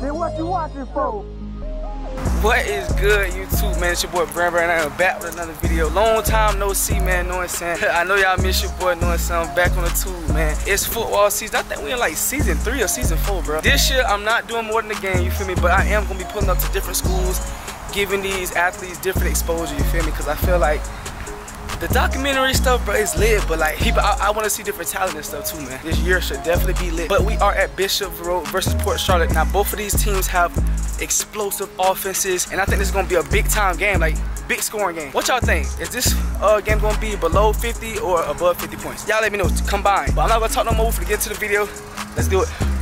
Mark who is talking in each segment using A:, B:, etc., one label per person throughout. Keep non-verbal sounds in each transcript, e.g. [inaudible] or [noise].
A: then what you watching for?
B: What is good, YouTube, man? It's your boy Braan Braan. I'm back with another video. Long time no see, man. Know what I'm saying? [laughs] I know y'all miss your boy, know what I'm saying? I'm back on the tube, man. It's football season. I think we in like season three or season four, bro. This year, I'm not doing more than the game, you feel me? But I am gonna be pulling up to different schools, giving these athletes different exposure, you feel me? Because I feel like the documentary stuff, bro, is lit, but like, people, I, I want to see different talent and stuff too, man. This year should definitely be lit. But we are at Bishop Verot versus Port Charlotte. Now, both of these teams have explosive offenses, and I think this is gonna be a big time game, like big scoring game. What y'all think? Is this uh, game gonna be below 50 or above 50 points? Y'all let me know, combined. But I'm not gonna talk no more for to get to the video. Let's do it.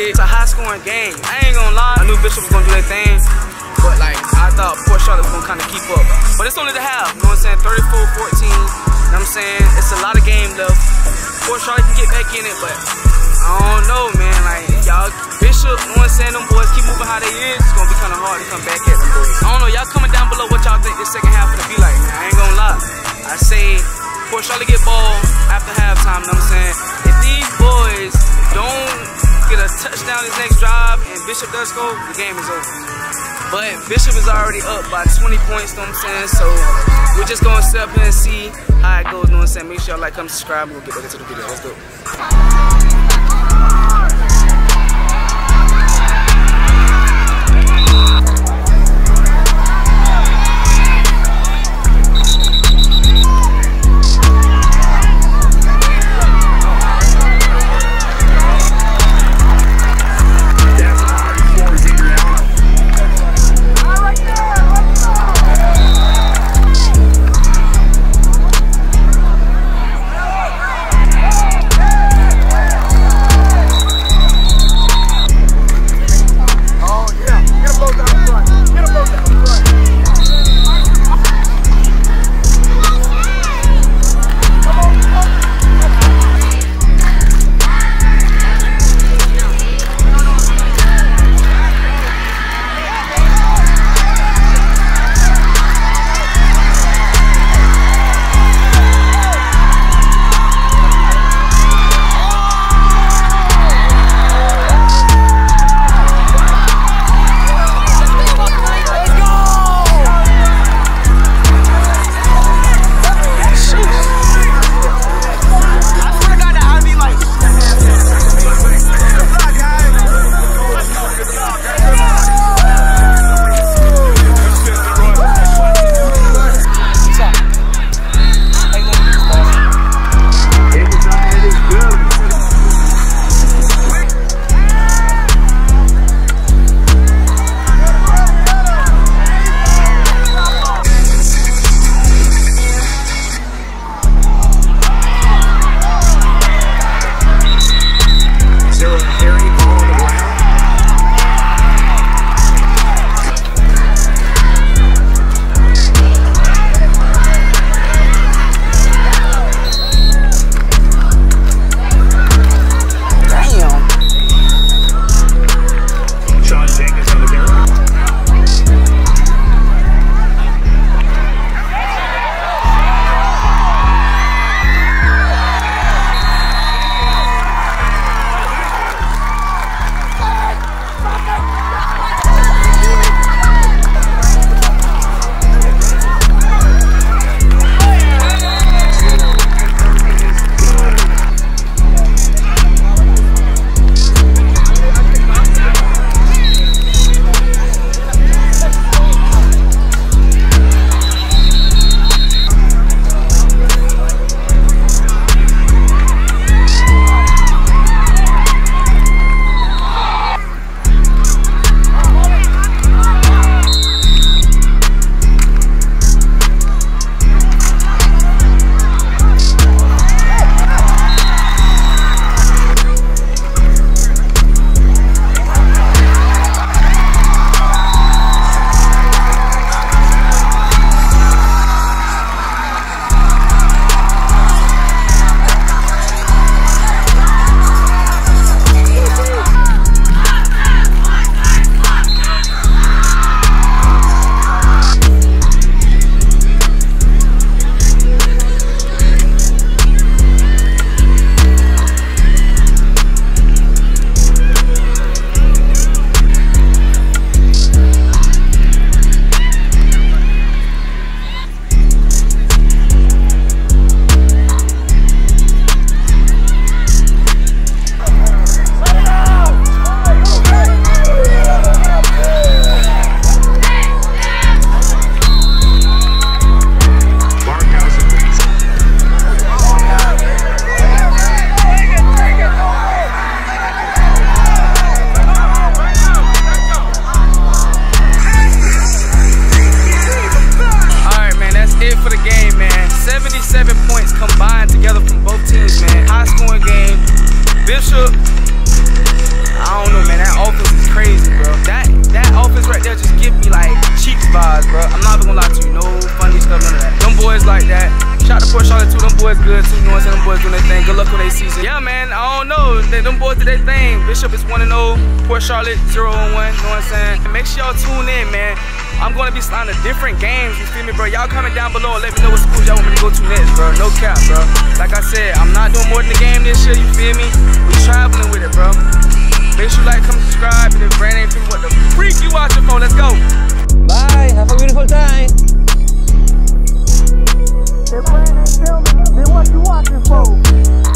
B: Expected, it's a high scoring game. I ain't gonna lie, I knew Bishop was gonna do that thing, but like, I thought Port Charlotte was gonna kind of keep up. But it's only the half, you know what I'm saying? 34-14, you know what I'm saying? It's a lot of game left. Port Charlotte can get back in it, but I don't know, man. Like, y'all, Bishop, you know what I'm saying? Them boys keep moving how they is. It's gonna be kind of hard to come back at them boys. I don't know, y'all comment down below what Bishop go, the game is over. But Bishop is already up by 20 points, know what I'm saying? So we're just gonna sit up and see how it goes, know what I'm saying? Make sure y'all like, comment, subscribe, and we'll get back into the video. Let's go. yeah, man, I don't know. They, them boys did their thing. Bishop is 1 0, Port Charlotte 0 1, you know what I'm saying? And make sure y'all tune in, man. I'm gonna be signing different games, you feel me, bro? Y'all comment down below let me know what schools y'all want me to go to next, bro. No cap, bro. Like I said, I'm not doing more than the game this year, you feel me? We traveling with it, bro. Make sure you like, come subscribe, and if Braan ain't free, what the freak you watching for? Let's go. Bye, have a beautiful time. If Braan ain't filming, then what you watching for?